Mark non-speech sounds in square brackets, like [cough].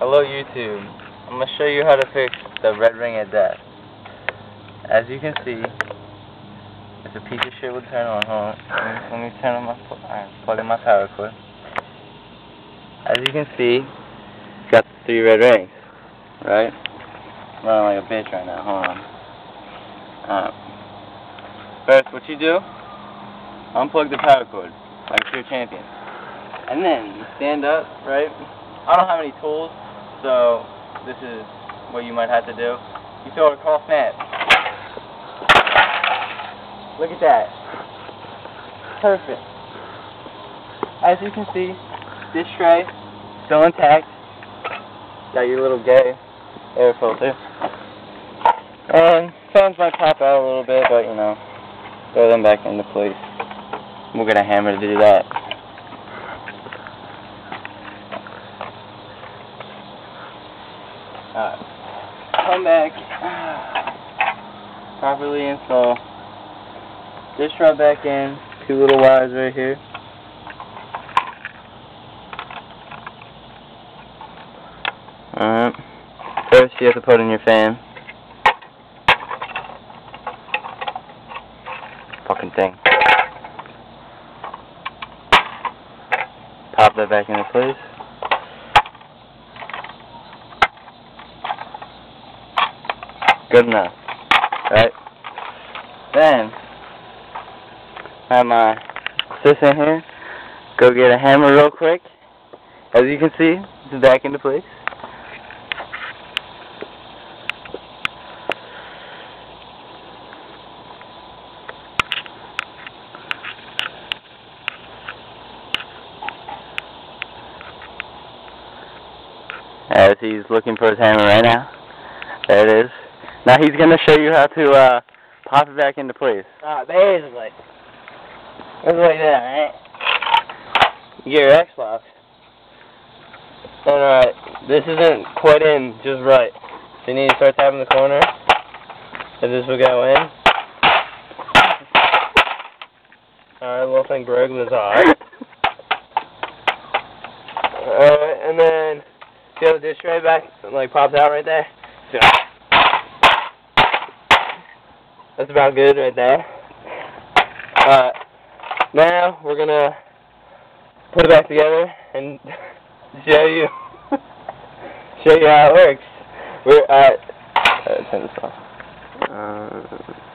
Hello YouTube. I'm going to show you how to fix the red ring of death. As you can see, it's a piece of shit will turn on. Hold on. Let me, turn on my plug in my power cord. As you can see, it's got the three red rings. Right? I'm running like a bitch right now. Hold on. Alright. First, what you do, unplug the power cord, like true champion. And then you stand up, right? I don't have any tools, so this is what you might have to do. You throw it across net. Look at that. Perfect. As you can see, this tray still intact. Got your little gay air filter. Um, and fans might pop out a little bit, but you know, throw them back into place. We'll get a hammer to do that. Alright. Come back. Properly install. Just rub back in. Two little wires right here. Alright. First you have to put in your fan. Fucking thing. Pop that back into place. Good enough. Right? Then, I have my assistant here. Go get a hammer real quick. As you can see, it's back into place. As he's looking for his hammer right now. There it is. Now he's going to show you how to uh, pop it back into place. Ah, basically. It's like that, right? You get your Xbox. And alright, this isn't quite in just right. So you need to start tapping the corner. And this will go in. Alright, little thing broke, but it's alright. Alright, and then see how the dish tray back like pops out right there? That's about good right there. Alright. Now we're gonna put it back together and [laughs] show you [laughs] show you how it works. We're at uh, turn this off. Uh,